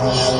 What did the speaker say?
Christmas.